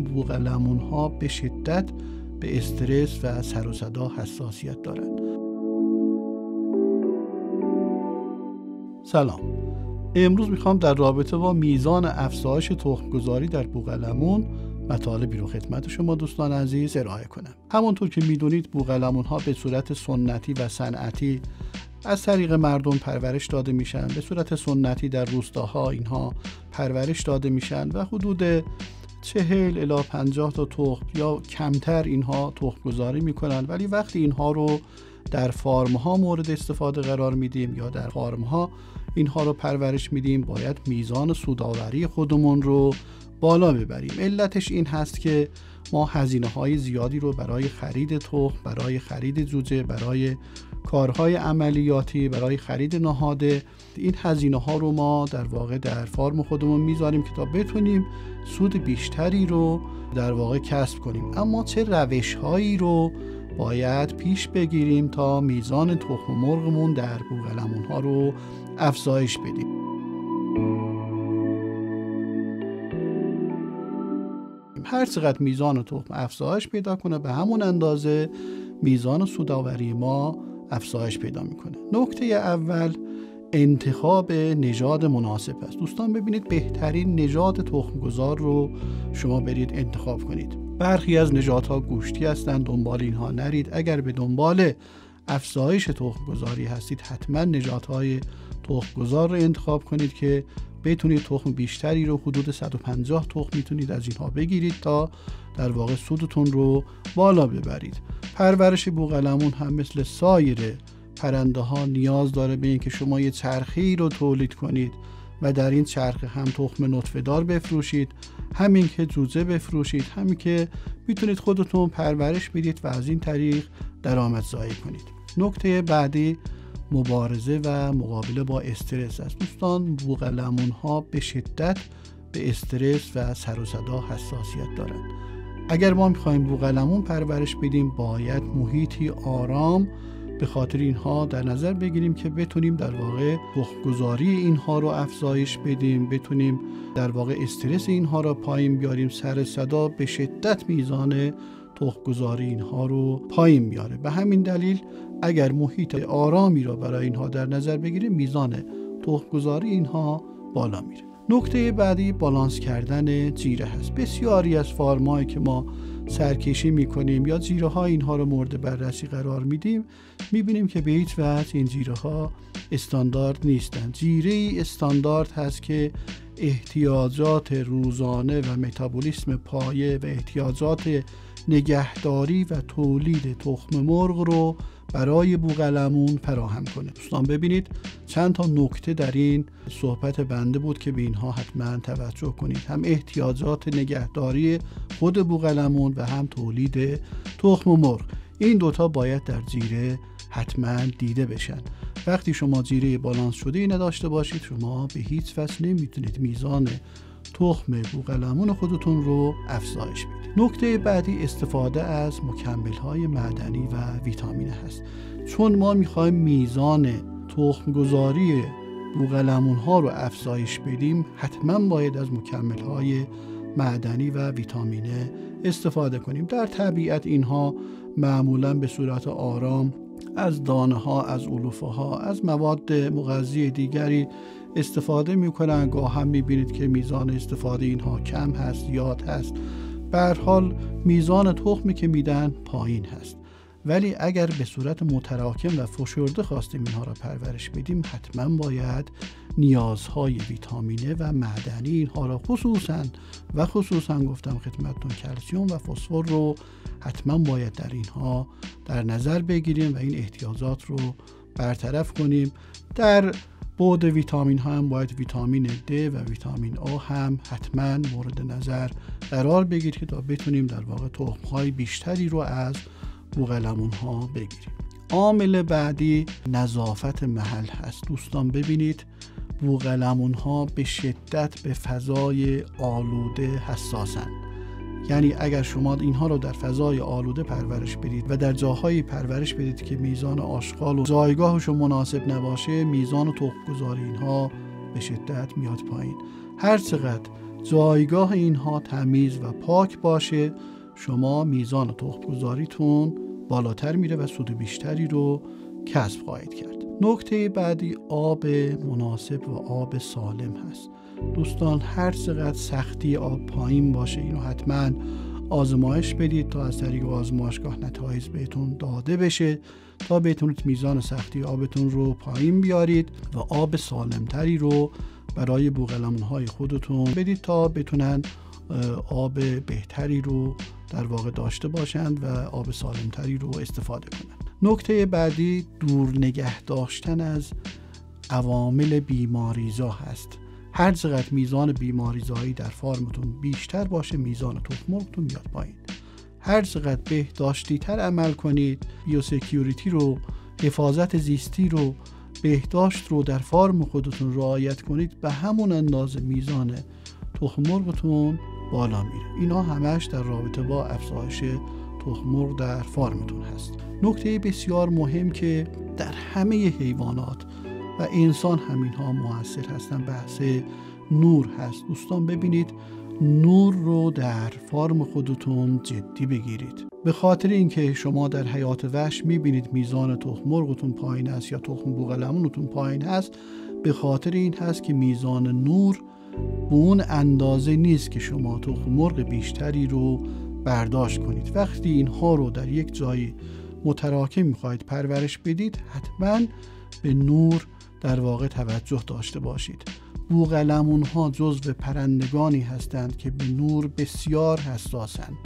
بوغلمون ها به شدت به استرس و سر و صدا حساسیت دارند. سلام. امروز می‌خوام در رابطه با میزان افزایش تخمگذاری در بوغلمون مطالبی رو خدمت شما دوستان عزیز ارائه کنم. همونطور که می‌دونید بوغلمون ها به صورت سنتی و صنعتی از طریق مردم پرورش داده میشن. به صورت سنتی در روستاها اینها پرورش داده میشن و حدود چهل الا پنجاه تا تخم یا کمتر اینها تخم گذاری می‌کنن. ولی وقتی اینها رو در فارم ها مورد استفاده قرار میدیم یا در فارم ها اینها رو پرورش میدیم. باید میزان سوداوری خودمون رو بالا ببریم. علتش این هست که ما هزینه های زیادی رو برای خرید تخم برای خرید جوجه برای کارهای عملیاتی برای خرید نهاده این هزینه ها رو ما در واقع در فارم خودمون می‌ذاریم که تا بتونیم سود بیشتری رو در واقع کسب کنیم. اما چه روش هایی رو باید پیش بگیریم تا میزان تخم مرغمون در بوغلمون ها رو افزایش بدیم. هر چقدر میزان تخم افزایش پیدا کنه به همون اندازه میزان سوداوری ما افزایش پیدا می‌کنه. نکته اول انتخاب نژاد مناسب است. دوستان ببینید بهترین نژاد تخمگذار رو شما برید انتخاب کنید. برخی از نژادها گوشتی هستند دنبال اینها نرید. اگر به دنبال افزایش تخمگذاری هستید حتما نژادهای تخمگذار رو انتخاب کنید که بتونید تخم بیشتری رو حدود 150 تخم می‌تونید از اینها بگیرید تا در واقع سودتون رو بالا ببرید. پرورش بوغلمون هم مثل سایر پرنده ها نیاز داره به اینکه شما یه چرخی رو تولید کنید. و در این چرخه هم تخم نطفه دار بفروشید همین که جوزه بفروشید همین که می‌تونید خودتون پرورش بدید و از این طریق درآمدزایی کنید. نکته بعدی مبارزه و مقابله با استرس است. دوستان بوغلمون ها به شدت به استرس و سر و صدا حساسیت دارند. اگر ما می‌خوایم بوغلمون پرورش بدیم باید محیطی آرام به خاطر اینها در نظر بگیریم که بتونیم در واقع تخمگذاری اینها رو افزایش بدیم بتونیم در واقع استرس اینها رو پایین بیاریم سر صدا به شدت میزان تخمگذاری اینها رو پایین میاره به همین دلیل اگر محیط آرامی را برای اینها در نظر بگیریم میزان تخمگذاری اینها بالا میره. نکته بعدی بالانس کردن جیره هست. بسیاری از فارمایی که ما سرکشی می‌کنیم یا جیره ها اینها رو مورد بررسی قرار میدیم می‌بینیم که به هیچ وجه این جیره ها استاندارد نیستند جیره استاندارد هست که احتیاجات روزانه و متابولیسم پایه و احتیاجات نگهداری و تولید تخم مرغ رو برای بوغلمون فراهم کنه. دوستان ببینید چند تا نکته در این صحبت بنده بود که به اینها حتما توجه کنید. هم احتیاجات نگهداری خود بوغلمون و هم تولید تخم مرغ. این دوتا باید در زیره حتما دیده بشن. وقتی شما زیره بالانس شده ای نداشته باشید شما به هیچ وجه نمی‌تونید میزان تخم بوغلمون خودتون رو افزایش بدید نکته بعدی استفاده از مکمل های معدنی و ویتامین هست. چون ما می‌خوایم میزان تخمگذاری بوغلمون ها رو افزایش بدیم حتما باید از مکمل های معدنی و ویتامینه استفاده کنیم. در طبیعت اینها معمولا به صورت آرام از دانه ها از علوفه ها از مواد مغذی دیگری استفاده می‌کنن. گاه هم می‌بینید که میزان استفاده اینها کم هست یاد هست. به حال میزان تخمی که میدن پایین هست. ولی اگر به صورت متراکم و فشرده خواستیم اینها را پرورش بدیم حتما باید نیازهای ویتامینه و معدنی اینها را خصوصا و خصوصا گفتم خدمتتون کلسیوم و فسفر رو حتما باید در اینها در نظر بگیریم و این احتیاجات رو برطرف کنیم. در بعد ویتامین ها هم باید ویتامین D و ویتامین A هم حتما مورد نظر قرار بگیرید که تا بتونیم در واقع تخم های بیشتری رو از بوغلمون ها بگیریم. عامل بعدی نظافت محل هست. دوستان ببینید بوغلمون ها به شدت به فضای آلوده حساسند یعنی اگر شما اینها رو در فضای آلوده پرورش بدید و در جاهایی پرورش بدید که میزان آشغال و جایگاهشون مناسب نباشه میزان و گذاری اینها به شدت میاد پایین. هر چقدر جایگاه اینها تمیز و پاک باشه شما میزان تخمگذاریتون بالاتر میره و سود بیشتری رو کسب خواهید کرد. نکته بعدی آب مناسب و آب سالم هست. دوستان هر چقدر سختی آب پایین باشه اینو حتما آزمایش بدید تا از طریق آزمایشگاه نتایج بهتون داده بشه. تا بتونید میزان سختی آبتون رو پایین بیارید و آب سالمتری رو برای بوغلمون های خودتون بدید تا بتونن آب بهتری رو در واقع داشته باشند و آب سالمتری رو استفاده کنند. نکته بعدی دور نگه داشتن از عوامل بیماریزا هست. هر چقدر میزان بیماریزایی در فارمتون بیشتر باشه میزان تخم مرغتون میاد پایین. هر چقدر بهداشتی تر عمل کنید بیوسکیوریتی رو حفاظت زیستی رو بهداشت رو در فارم خودتون رعایت کنید به همون اندازه میزان تخم مرغتون بالا میره. اینا همش در رابطه با افزایش تخم مرغ در فارمتون هست. نکته بسیار مهم که در همه حیوانات و انسان همین ها موثر هستن. بحث نور هست. دوستان ببینید نور رو در فارم خودتون جدی بگیرید. به خاطر اینکه شما در حیات وحش می‌بینید میزان تخم مرغتون پایین است یا تخم بوغلمونتون پایین هست به خاطر این هست که میزان نور به اون اندازه نیست که شما تخم مرغ بیشتری رو برداشت کنید. وقتی اینها رو در یک جایی متراکم می‌خواهید پرورش بدید حتما به نور در واقع توجه داشته باشید. بوغلمون ها جزو پرندگانی هستند که به نور بسیار حساسند.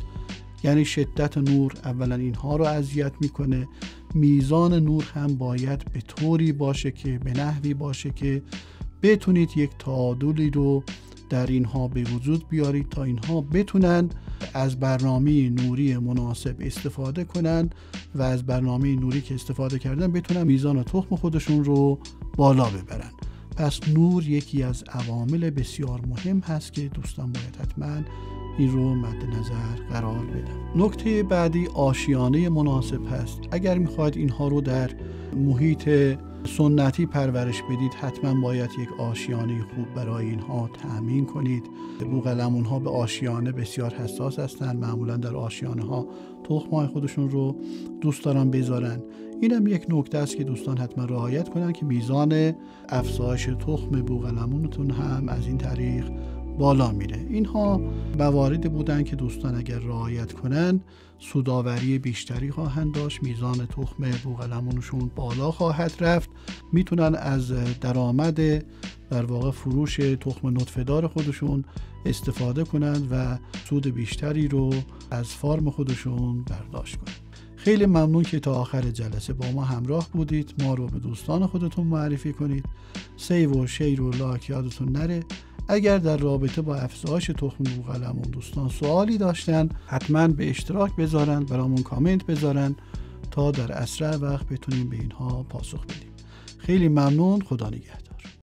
یعنی شدت نور اولا اینها رو اذیت می‌کنه. میزان نور هم باید به طوری باشه که به نحوی باشه که بتونید یک تعادلی رو در اینها به وجود بیارید تا اینها بتونن از برنامه نوری مناسب استفاده کنند و از برنامه نوری که استفاده کردن بتونن میزان تخم خودشون رو بالا ببرن. پس نور یکی از عوامل بسیار مهم هست که دوستان باید حتما این رو مد نظر قرار بدم نکته بعدی آشیانه مناسب هست. اگر می‌خواید اینها رو در محیط سنتی پرورش بدید حتما باید یک آشیانه خوب برای اینها تأمین کنید. بوغلمون ها به آشیانه بسیار حساس هستند. معمولا در آشیانه ها تخم های خودشون رو دوست دارن بذارن. اینم یک نکته است که دوستان حتما رعایت کنن که میزان افزایش تخم بوغلمونتون هم از این طریق بالا میره. اینها مواردی بودن که دوستان اگر رعایت کنن سوداوری بیشتری خواهند داشت میزان تخم بوغلمونشون بالا خواهد رفت. می‌تونن از درآمد در واقع فروش تخم نطفهدار خودشون استفاده کنند و سود بیشتری رو از farm خودشون برداشت کنند خیلی ممنون که تا آخر جلسه با ما همراه بودید. ما رو به دوستان خودتون معرفی کنید. save و share و like یادتون نره. اگر در رابطه با افزایش تخم بوقلمون دوستان سوالی داشتن حتما به اشتراک بذارن برامون کامنت بذارن تا در اسرع وقت بتونیم به اینها پاسخ بدیم. خیلی ممنون خدا نگهدار.